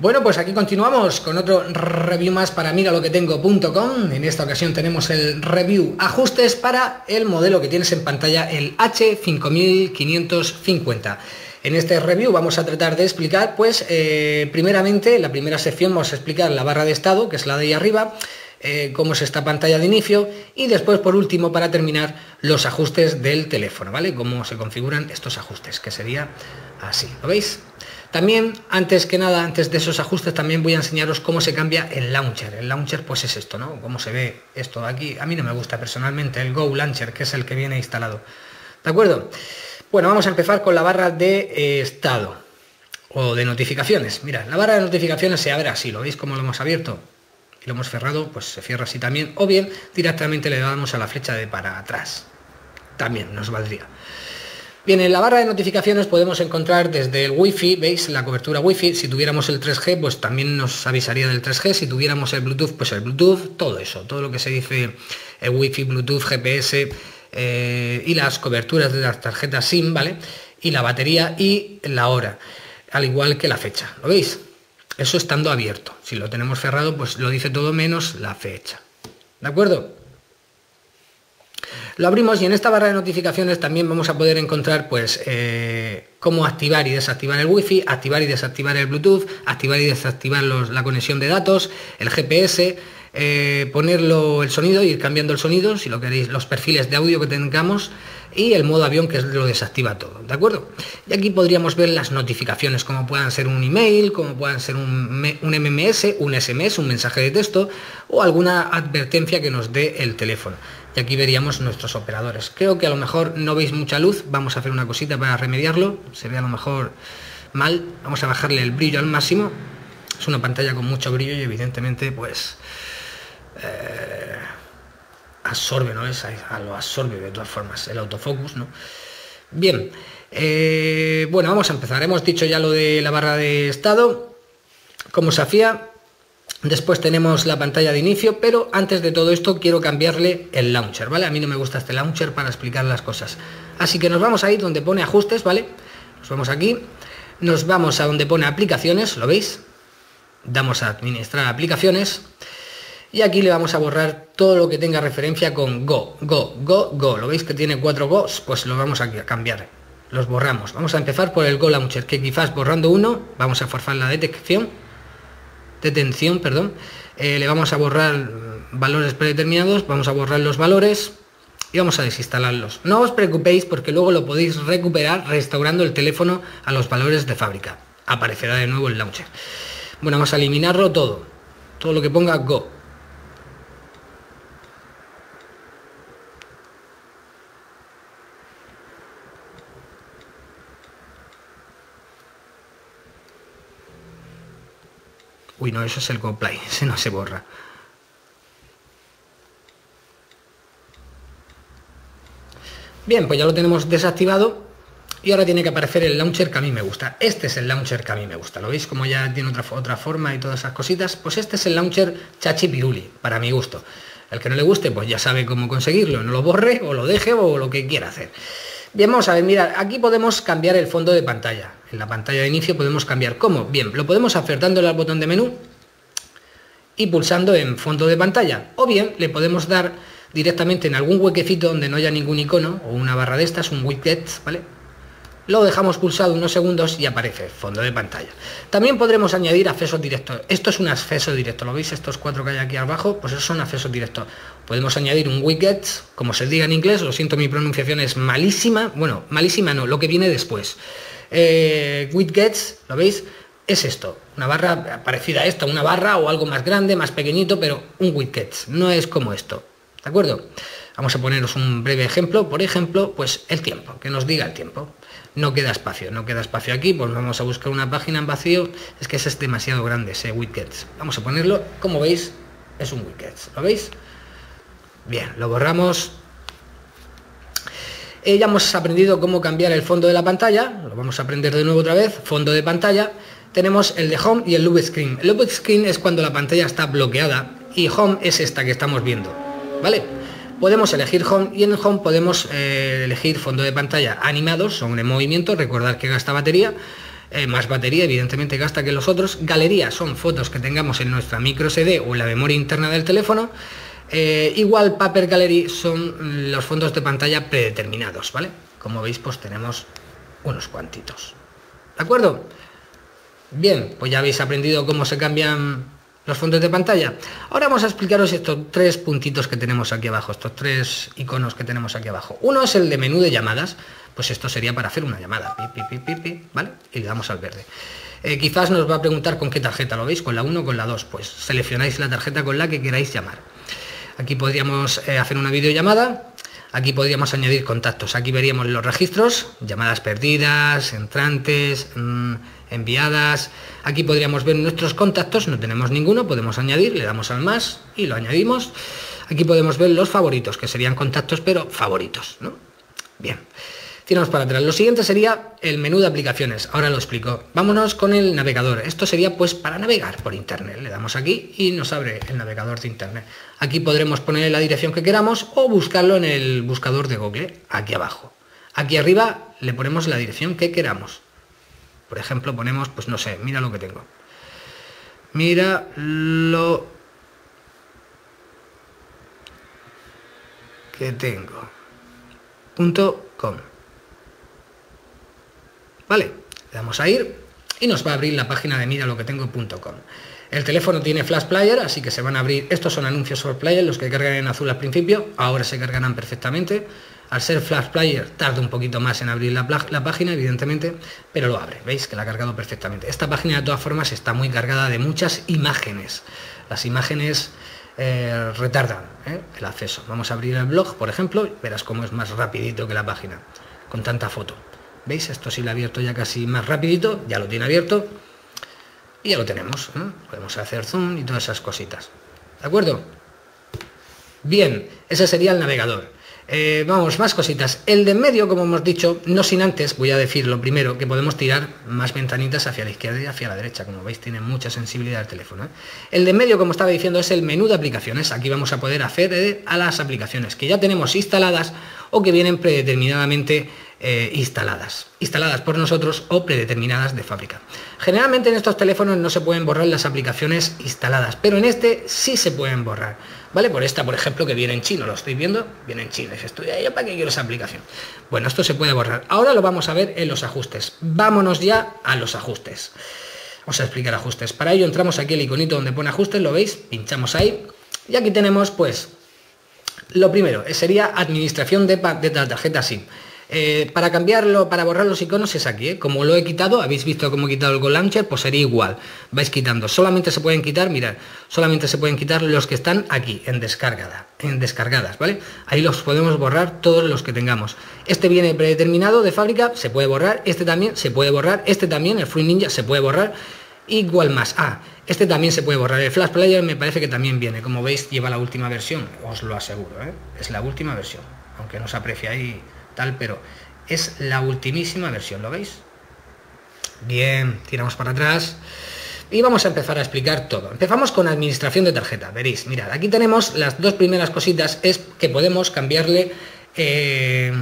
Bueno, pues aquí continuamos con otro review más para miraloquetengo.com. En esta ocasión tenemos el review ajustes para el modelo que tienes en pantalla, el H5550. En este review vamos a tratar de explicar, pues, eh, primeramente, la primera sección vamos a explicar la barra de estado, que es la de ahí arriba, eh, cómo es esta pantalla de inicio y después, por último, para terminar, los ajustes del teléfono, ¿vale? Cómo se configuran estos ajustes, que sería así, ¿lo veis? También, antes que nada, antes de esos ajustes, también voy a enseñaros cómo se cambia el launcher. El launcher, pues es esto, ¿no? Cómo se ve esto aquí. A mí no me gusta personalmente el Go Launcher, que es el que viene instalado. ¿De acuerdo? Bueno, vamos a empezar con la barra de eh, estado o de notificaciones. Mira, la barra de notificaciones se abre así, ¿lo veis cómo lo hemos abierto? Lo hemos cerrado, pues se cierra así también. O bien, directamente le damos a la flecha de para atrás. También nos valdría. Bien, en la barra de notificaciones podemos encontrar desde el Wi-Fi, veis la cobertura Wi-Fi, si tuviéramos el 3G pues también nos avisaría del 3G, si tuviéramos el Bluetooth pues el Bluetooth, todo eso, todo lo que se dice el Wi-Fi, Bluetooth, GPS eh, y las coberturas de las tarjetas SIM, ¿vale? Y la batería y la hora, al igual que la fecha, ¿lo veis? Eso estando abierto, si lo tenemos cerrado pues lo dice todo menos la fecha, ¿de acuerdo? Lo abrimos y en esta barra de notificaciones también vamos a poder encontrar pues eh, cómo activar y desactivar el wifi, activar y desactivar el bluetooth, activar y desactivar la conexión de datos, el GPS, eh, ponerlo el sonido, ir cambiando el sonido, si lo queréis, los perfiles de audio que tengamos y el modo avión que lo desactiva todo, ¿de acuerdo? Y aquí podríamos ver las notificaciones, como puedan ser un email, como puedan ser un, un MMS, un SMS, un mensaje de texto o alguna advertencia que nos dé el teléfono. Y aquí veríamos nuestros operadores. Creo que a lo mejor no veis mucha luz, vamos a hacer una cosita para remediarlo, se ve a lo mejor mal, vamos a bajarle el brillo al máximo, es una pantalla con mucho brillo y evidentemente pues eh, absorbe, ¿no? Es, lo absorbe de todas formas el autofocus, ¿no? Bien, eh, bueno, vamos a empezar, hemos dicho ya lo de la barra de estado, como se hacía, Después tenemos la pantalla de inicio, pero antes de todo esto quiero cambiarle el launcher, ¿vale? A mí no me gusta este launcher para explicar las cosas. Así que nos vamos a ir donde pone ajustes, ¿vale? Nos vamos aquí, nos vamos a donde pone aplicaciones, ¿lo veis? Damos a administrar aplicaciones y aquí le vamos a borrar todo lo que tenga referencia con Go, Go, Go, Go. ¿Lo veis que tiene cuatro Go's? Pues lo vamos a cambiar. Los borramos. Vamos a empezar por el Go Launcher, que quizás borrando uno, vamos a forzar la detección detención, perdón, eh, le vamos a borrar valores predeterminados, vamos a borrar los valores y vamos a desinstalarlos. No os preocupéis porque luego lo podéis recuperar restaurando el teléfono a los valores de fábrica. Aparecerá de nuevo el launcher. Bueno, vamos a eliminarlo todo. Todo lo que ponga Go. Uy, no, eso es el GoPlay, ese no se borra. Bien, pues ya lo tenemos desactivado y ahora tiene que aparecer el launcher que a mí me gusta. Este es el launcher que a mí me gusta. ¿Lo veis como ya tiene otra, otra forma y todas esas cositas? Pues este es el launcher Chachi Piruli, para mi gusto. El que no le guste, pues ya sabe cómo conseguirlo. No lo borre o lo deje o lo que quiera hacer. Bien, vamos a ver, mira, aquí podemos cambiar el fondo de pantalla. En la pantalla de inicio podemos cambiar. ¿Cómo? Bien, lo podemos hacer dándole al botón de menú y pulsando en fondo de pantalla. O bien le podemos dar directamente en algún huequecito donde no haya ningún icono o una barra de estas, un widget, ¿vale? Lo dejamos pulsado unos segundos y aparece fondo de pantalla. También podremos añadir accesos directos. Esto es un acceso directo, ¿lo veis? Estos cuatro que hay aquí abajo, pues esos son accesos directos. Podemos añadir un widget, como se diga en inglés, lo siento, mi pronunciación es malísima. Bueno, malísima no, lo que viene después. Eh, widgets, ¿lo veis? Es esto, una barra parecida a esta, una barra o algo más grande, más pequeñito, pero un widget, no es como esto, ¿de acuerdo? Vamos a poneros un breve ejemplo, por ejemplo, pues el tiempo, que nos diga el tiempo no queda espacio, no queda espacio aquí, pues vamos a buscar una página en vacío, es que ese es demasiado grande, ese widget. Vamos a ponerlo, como veis, es un widget, ¿lo veis? Bien, lo borramos. Eh, ya hemos aprendido cómo cambiar el fondo de la pantalla, lo vamos a aprender de nuevo otra vez, fondo de pantalla. Tenemos el de Home y el Loop Screen. El Loop Screen es cuando la pantalla está bloqueada y Home es esta que estamos viendo, ¿vale? Podemos elegir Home y en Home podemos eh, elegir fondo de pantalla animados, son en movimiento, recordar que gasta batería, eh, más batería evidentemente gasta que los otros. Galería son fotos que tengamos en nuestra micro SD o en la memoria interna del teléfono. Eh, igual Paper Gallery son los fondos de pantalla predeterminados, ¿vale? Como veis, pues tenemos unos cuantitos. ¿De acuerdo? Bien, pues ya habéis aprendido cómo se cambian los fondos de pantalla. Ahora vamos a explicaros estos tres puntitos que tenemos aquí abajo, estos tres iconos que tenemos aquí abajo. Uno es el de menú de llamadas, pues esto sería para hacer una llamada, ¿vale? Y le damos al verde. Eh, quizás nos va a preguntar con qué tarjeta, ¿lo veis? ¿Con la 1 o con la 2? Pues seleccionáis la tarjeta con la que queráis llamar. Aquí podríamos eh, hacer una videollamada, aquí podríamos añadir contactos, aquí veríamos los registros, llamadas perdidas, entrantes, mm, enviadas, aquí podríamos ver nuestros contactos, no tenemos ninguno, podemos añadir, le damos al más y lo añadimos. Aquí podemos ver los favoritos, que serían contactos, pero favoritos, ¿no? Bien. Tiramos para atrás. Lo siguiente sería el menú de aplicaciones. Ahora lo explico. Vámonos con el navegador. Esto sería pues para navegar por internet. Le damos aquí y nos abre el navegador de internet. Aquí podremos poner la dirección que queramos o buscarlo en el buscador de Google, aquí abajo. Aquí arriba le ponemos la dirección que queramos. Por ejemplo, ponemos, pues no sé, mira lo que tengo. Mira lo que tengo. Punto com. Vale, le damos a ir y nos va a abrir la página de mira lo que tengo.com. El teléfono tiene Flash Player, así que se van a abrir, estos son anuncios sobre Player, los que cargan en azul al principio, ahora se cargarán perfectamente. Al ser Flash Player tarda un poquito más en abrir la, página, evidentemente, pero lo abre, veis que la ha cargado perfectamente. Esta página de todas formas está muy cargada de muchas imágenes. Las imágenes eh, retardan ¿eh? el acceso. Vamos a abrir el blog, por ejemplo, verás cómo es más rapidito que la página, con tanta foto. ¿Veis? Esto sí lo ha abierto ya casi más rapidito, ya lo tiene abierto. Y ya lo tenemos. Podemos hacer zoom y todas esas cositas. ¿De acuerdo? Bien, ese sería el navegador. Eh, vamos, más cositas. El de en medio, como hemos dicho, no sin antes, voy a decir lo primero, que podemos tirar más ventanitas hacia la izquierda y hacia la derecha. Como veis, tiene mucha sensibilidad el teléfono. ¿eh? El de en medio, como estaba diciendo, es el menú de aplicaciones. Aquí vamos a poder acceder a las aplicaciones que ya tenemos instaladas o que vienen predeterminadamente eh, instaladas, instaladas por nosotros o predeterminadas de fábrica. Generalmente en estos teléfonos no se pueden borrar las aplicaciones instaladas, pero en este sí se pueden borrar. ¿Vale? Por esta, por ejemplo, que viene en chino, lo estoy viendo, viene en chino. Estoy yo para qué quiero esa aplicación. Bueno, esto se puede borrar. Ahora lo vamos a ver en los ajustes. Vámonos ya a los ajustes. Vamos a explicar ajustes. Para ello entramos aquí el iconito donde pone ajustes, lo veis, pinchamos ahí. Y aquí tenemos, pues, lo primero, sería administración de, de tarjeta SIM. Eh, para cambiarlo, para borrar los iconos es aquí, ¿eh? como lo he quitado, habéis visto cómo he quitado el Go Launcher, pues sería igual, vais quitando, solamente se pueden quitar, mirad, solamente se pueden quitar los que están aquí, en descargada, en descargadas, ¿vale? Ahí los podemos borrar todos los que tengamos. Este viene predeterminado de fábrica, se puede borrar, este también se puede borrar, este también, el Free Ninja, se puede borrar, igual más. Ah, este también se puede borrar, el Flash Player me parece que también viene, como veis lleva la última versión, os lo aseguro, ¿eh? es la última versión, aunque no se aprecia ahí pero es la ultimísima versión, ¿lo veis? Bien, tiramos para atrás y vamos a empezar a explicar todo. Empezamos con administración de tarjeta, veréis, mirad, aquí tenemos las dos primeras cositas, es que podemos cambiarle... Eh,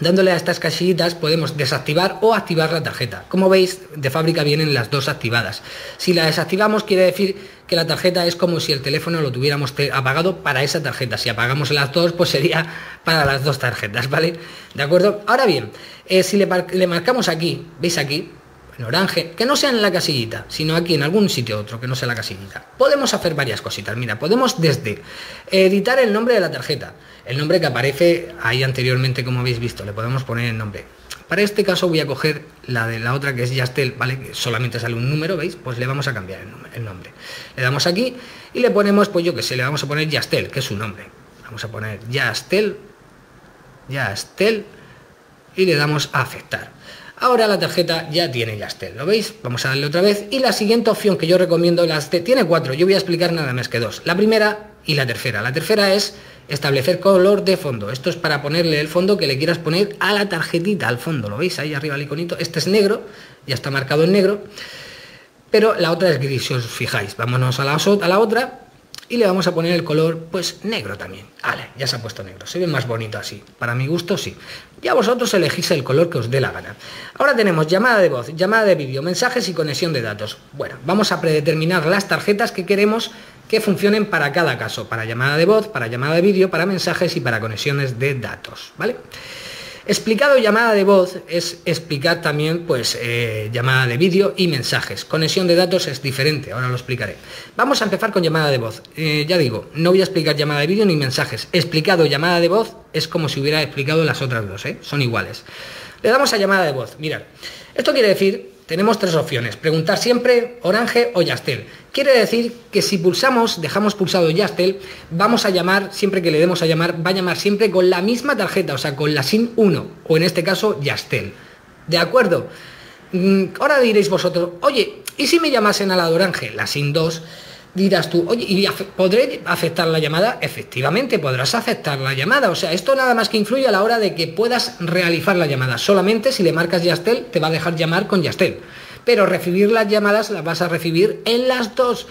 Dándole a estas casillitas podemos desactivar o activar la tarjeta. Como veis, de fábrica vienen las dos activadas. Si la desactivamos quiere decir que la tarjeta es como si el teléfono lo tuviéramos apagado para esa tarjeta. Si apagamos las dos, pues sería para las dos tarjetas, ¿vale? ¿De acuerdo? Ahora bien, eh, si le, le marcamos aquí, ¿veis aquí? en orange, que no sea en la casillita, sino aquí en algún sitio otro, que no sea la casillita. Podemos hacer varias cositas. Mira, podemos desde editar el nombre de la tarjeta, el nombre que aparece ahí anteriormente, como habéis visto, le podemos poner el nombre. Para este caso voy a coger la de la otra que es Yastel, ¿vale? Solamente sale un número, ¿veis? Pues le vamos a cambiar el nombre. Le damos aquí y le ponemos, pues yo que sé, le vamos a poner Yastel, que es su nombre. Vamos a poner Yastel, Yastel y le damos a aceptar. Ahora la tarjeta ya tiene Yastel, ¿lo veis? Vamos a darle otra vez. Y la siguiente opción que yo recomiendo, las tiene cuatro, yo voy a explicar nada más que dos. La primera y la tercera. La tercera es establecer color de fondo. Esto es para ponerle el fondo que le quieras poner a la tarjetita, al fondo. ¿Lo veis? Ahí arriba el iconito. Este es negro, ya está marcado en negro. Pero la otra es gris, si os fijáis. Vámonos a la, a la otra y le vamos a poner el color pues negro también. Vale, ya se ha puesto negro, se ve más bonito así. Para mi gusto sí. Ya vosotros elegís el color que os dé la gana. Ahora tenemos llamada de voz, llamada de vídeo, mensajes y conexión de datos. Bueno, vamos a predeterminar las tarjetas que queremos que funcionen para cada caso, para llamada de voz, para llamada de vídeo, para mensajes y para conexiones de datos, ¿vale? Explicado llamada de voz es explicar también pues eh, llamada de vídeo y mensajes. Conexión de datos es diferente, ahora lo explicaré. Vamos a empezar con llamada de voz. Eh, ya digo, no voy a explicar llamada de vídeo ni mensajes. Explicado llamada de voz es como si hubiera explicado las otras dos, ¿eh? son iguales. Le damos a llamada de voz. Mirad, esto quiere decir tenemos tres opciones. Preguntar siempre Orange o Yastel. Quiere decir que si pulsamos, dejamos pulsado Yastel, vamos a llamar, siempre que le demos a llamar, va a llamar siempre con la misma tarjeta, o sea, con la SIM 1, o en este caso Yastel. ¿De acuerdo? Mm, ahora diréis vosotros, oye, ¿y si me llamasen a la de Orange, la SIM 2? Dirás tú, oye, ¿y podré aceptar la llamada? Efectivamente, podrás aceptar la llamada. O sea, esto nada más que influye a la hora de que puedas realizar la llamada. Solamente si le marcas Yastel, te va a dejar llamar con Yastel. Pero recibir las llamadas las vas a recibir en las dos.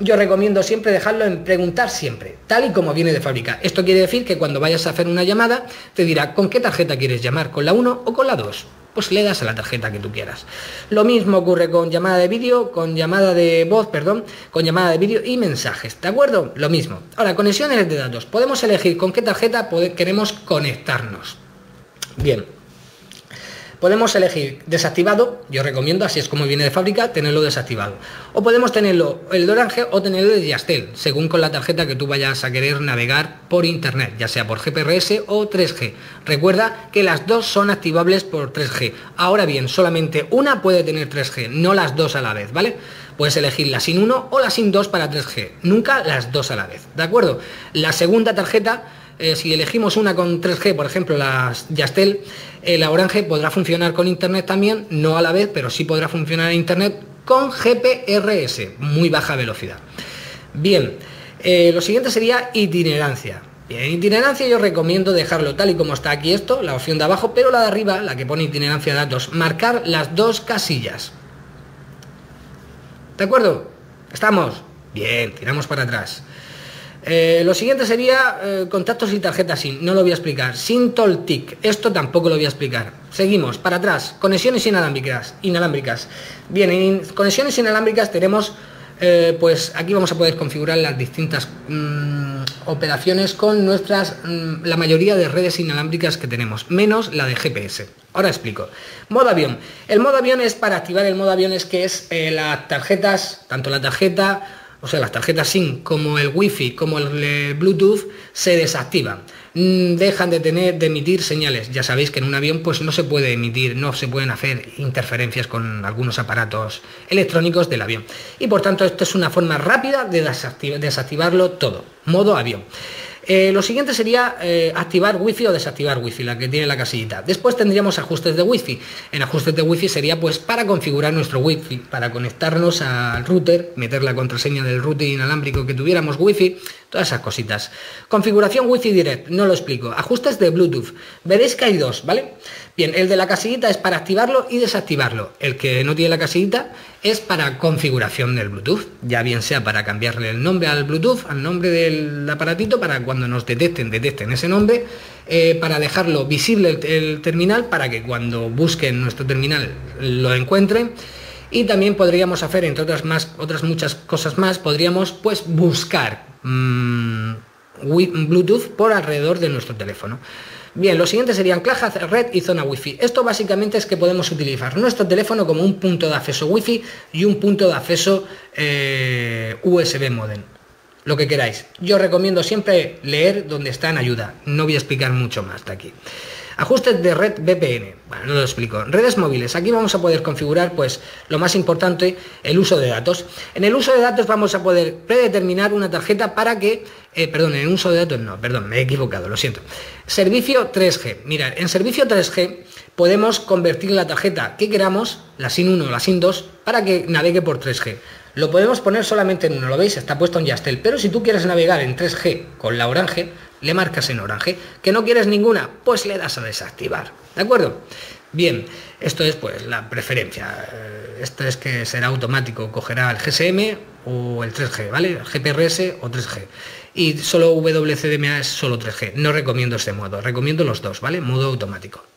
Yo recomiendo siempre dejarlo en preguntar siempre, tal y como viene de fábrica. Esto quiere decir que cuando vayas a hacer una llamada, te dirá con qué tarjeta quieres llamar, con la 1 o con la 2 pues le das a la tarjeta que tú quieras. Lo mismo ocurre con llamada de vídeo, con llamada de voz, perdón, con llamada de vídeo y mensajes, ¿de acuerdo? Lo mismo. Ahora, conexiones de datos. Podemos elegir con qué tarjeta queremos conectarnos. Bien, Podemos elegir desactivado, yo recomiendo, así es como viene de fábrica, tenerlo desactivado. O podemos tenerlo el de Orange o tenerlo de Yastel, según con la tarjeta que tú vayas a querer navegar por internet, ya sea por GPRS o 3G. Recuerda que las dos son activables por 3G. Ahora bien, solamente una puede tener 3G, no las dos a la vez, ¿vale? Puedes elegir la SIN 1 o la SIN 2 para 3G, nunca las dos a la vez, ¿de acuerdo? La segunda tarjeta eh, si elegimos una con 3G, por ejemplo la Yastel, eh, la Orange podrá funcionar con Internet también, no a la vez, pero sí podrá funcionar en Internet con GPRS, muy baja velocidad. Bien, eh, lo siguiente sería itinerancia. Bien, itinerancia yo recomiendo dejarlo tal y como está aquí esto, la opción de abajo, pero la de arriba, la que pone itinerancia de datos, marcar las dos casillas. ¿De acuerdo? ¿Estamos? Bien, tiramos para atrás. Eh, lo siguiente sería eh, contactos y tarjetas SIM, no lo voy a explicar. Sin Toltic, esto tampoco lo voy a explicar. Seguimos, para atrás, conexiones inalámbricas. inalámbricas. Bien, en conexiones inalámbricas tenemos, eh, pues aquí vamos a poder configurar las distintas mm, operaciones con nuestras, mm, la mayoría de redes inalámbricas que tenemos, menos la de GPS. Ahora explico. Modo avión. El modo avión es para activar el modo avión es que es las tarjetas, tanto la tarjeta o sea, las tarjetas SIM como el Wi-Fi, como el Bluetooth, se desactivan. Mm, dejan de tener, de emitir señales. Ya sabéis que en un avión pues no se puede emitir, no se pueden hacer interferencias con algunos aparatos electrónicos del avión. Y por tanto, esto es una forma rápida de desactivarlo todo. Modo avión. Eh, lo siguiente sería eh, activar wifi o desactivar wifi, la que tiene la casillita. Después tendríamos ajustes de wifi. En ajustes de wifi sería pues para configurar nuestro wifi, para conectarnos al router, meter la contraseña del router inalámbrico que tuviéramos wifi, todas esas cositas. Configuración wifi direct, no lo explico. Ajustes de Bluetooth. Veréis que hay dos, ¿vale? Bien, el de la casillita es para activarlo y desactivarlo. El que no tiene la casillita es para configuración del Bluetooth, ya bien sea para cambiarle el nombre al Bluetooth, al nombre del aparatito, para cuando nos detecten, detecten ese nombre, eh, para dejarlo visible el, terminal, para que cuando busquen nuestro terminal lo encuentren. Y también podríamos hacer, entre otras, más, otras muchas cosas más, podríamos pues buscar mmm, Bluetooth por alrededor de nuestro teléfono. Bien, lo siguiente serían cajas, red y zona wifi. Esto básicamente es que podemos utilizar nuestro teléfono como un punto de acceso wifi y un punto de acceso eh, USB modem. Lo que queráis. Yo recomiendo siempre leer donde está en ayuda. No voy a explicar mucho más de aquí. Ajustes de red VPN. Bueno, no lo explico. Redes móviles. Aquí vamos a poder configurar, pues, lo más importante, el uso de datos. En el uso de datos vamos a poder predeterminar una tarjeta para que, eh, perdón, en el uso de datos no, perdón, me he equivocado, lo siento. Servicio 3G. Mirad, en servicio 3G podemos convertir la tarjeta que queramos, la SIN 1 o la SIN 2, para que navegue por 3G. Lo podemos poner solamente en uno, lo veis, está puesto en Yastel. Pero si tú quieres navegar en 3G con la Orange, le marcas en orange. ¿Que no quieres ninguna? Pues le das a desactivar. ¿De acuerdo? Bien, esto es pues la preferencia. Eh, esto es que será automático, cogerá el GSM o el 3G, ¿vale? GPRS o 3G. Y solo WCDMA es solo 3G. No recomiendo este modo, recomiendo los dos, ¿vale? Modo automático.